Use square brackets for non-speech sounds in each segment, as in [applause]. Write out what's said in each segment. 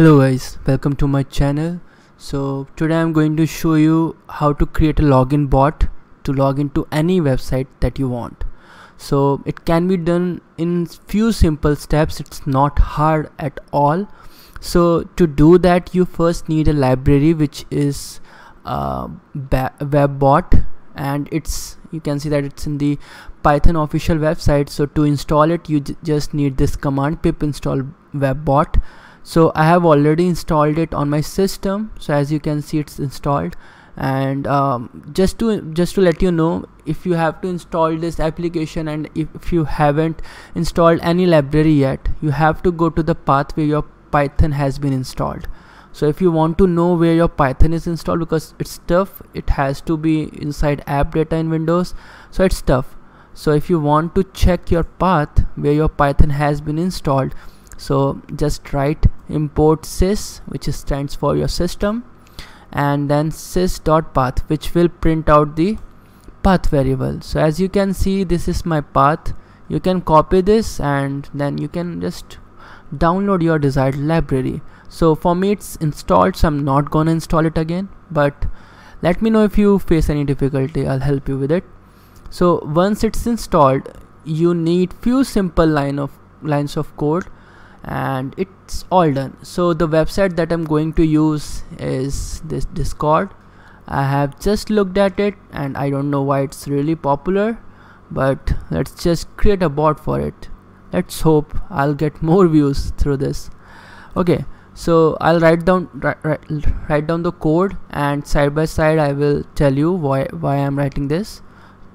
hello guys welcome to my channel. So today i'm going to show you how to create a login bot to log into any website that you want. So it can be done in few simple steps it's not hard at all. So to do that you first need a library which is uh, web bot and it's you can see that it's in the python official website. So to install it you just need this command pip install webbot so I have already installed it on my system. So as you can see it's installed. And um, just to just to let you know if you have to install this application and if, if you haven't installed any library yet you have to go to the path where your python has been installed. So if you want to know where your python is installed because it's tough it has to be inside app data in windows. So it's tough. So if you want to check your path where your python has been installed so just write import sys which stands for your system and then sys.path which will print out the path variable. So as you can see this is my path. You can copy this and then you can just download your desired library. So for me it's installed so I'm not gonna install it again but let me know if you face any difficulty. I'll help you with it. So once it's installed you need few simple line of lines of code and it's all done. So the website that I'm going to use is this discord. I have just looked at it and I don't know why it's really popular but let's just create a bot for it. Let's hope I'll get more views through this. Okay so I'll write down write, write, down the code and side by side I will tell you why why I'm writing this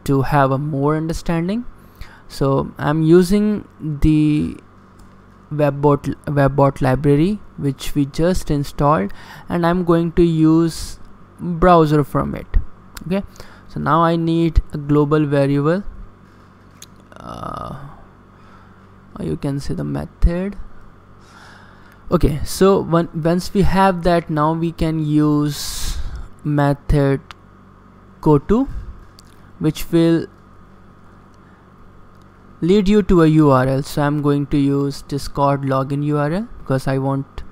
to have a more understanding. So I'm using the webbot webbot library which we just installed and I'm going to use browser from it. Okay? So now I need a global variable. Uh, you can see the method. Okay so when, once we have that now we can use method go to which will lead you to a URL so I'm going to use discord login URL because I want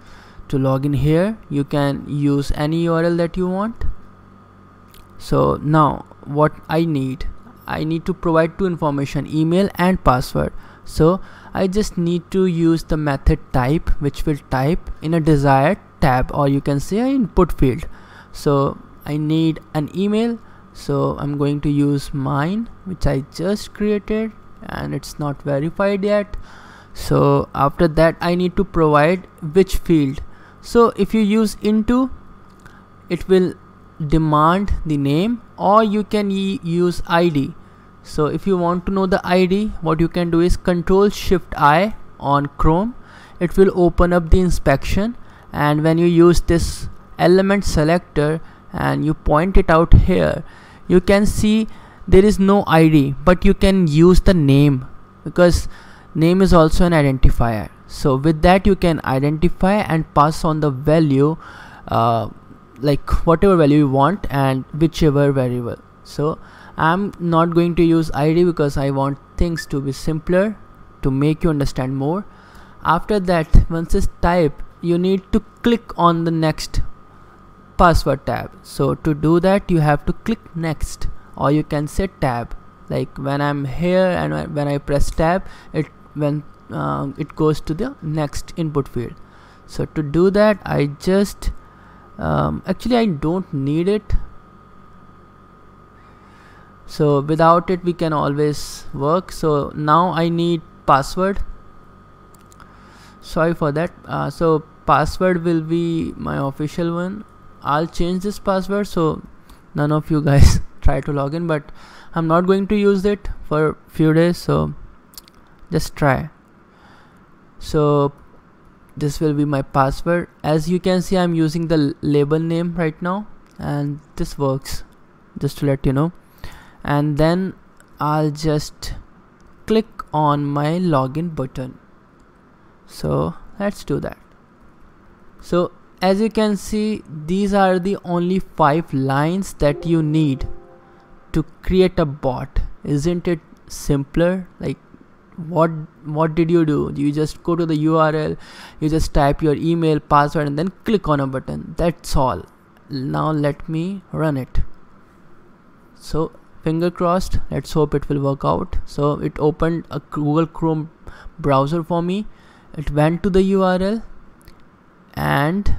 to log in here. You can use any URL that you want. So now what I need I need to provide two information email and password. So I just need to use the method type which will type in a desired tab or you can say input field. So I need an email. So I'm going to use mine which I just created and it's not verified yet. So after that I need to provide which field. So if you use into it will demand the name or you can use ID so if you want to know the ID what you can do is control shift I on Chrome. It will open up the inspection and when you use this element selector and you point it out here you can see there is no id but you can use the name because name is also an identifier. So with that you can identify and pass on the value uh, like whatever value you want and whichever variable. So I'm not going to use id because I want things to be simpler to make you understand more. After that once it's type you need to click on the next password tab. So to do that you have to click next or you can say tab. Like when I'm here and when I press tab it when uh, it goes to the next input field. So to do that I just um, actually I don't need it. So without it we can always work. So now I need password. Sorry for that. Uh, so password will be my official one. I'll change this password so none of you guys [laughs] try to log in but I'm not going to use it for few days so just try. So this will be my password. As you can see I'm using the label name right now and this works just to let you know. And then I'll just click on my login button. So let's do that. So as you can see these are the only five lines that you need to create a bot. Isn't it simpler? Like what what did you do? You just go to the url you just type your email password and then click on a button. That's all. Now let me run it. So finger crossed. Let's hope it will work out. So it opened a google chrome browser for me. It went to the url and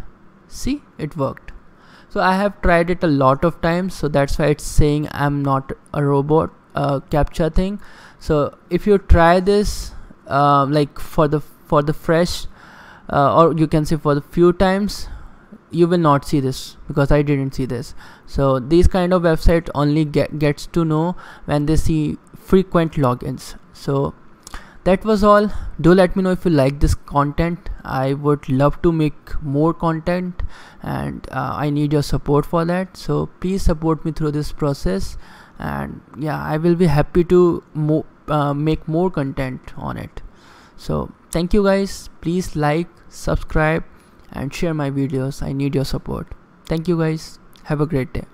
see it worked so i have tried it a lot of times so that's why it's saying i'm not a robot uh, captcha thing. So if you try this uh, like for the for the fresh uh, or you can say for the few times you will not see this because I didn't see this. So these kind of websites only get gets to know when they see frequent logins. So that was all. Do let me know if you like this content. I would love to make more content and uh, i need your support for that. So please support me through this process and yeah i will be happy to mo uh, make more content on it. So thank you guys. Please like subscribe and share my videos. I need your support. Thank you guys. Have a great day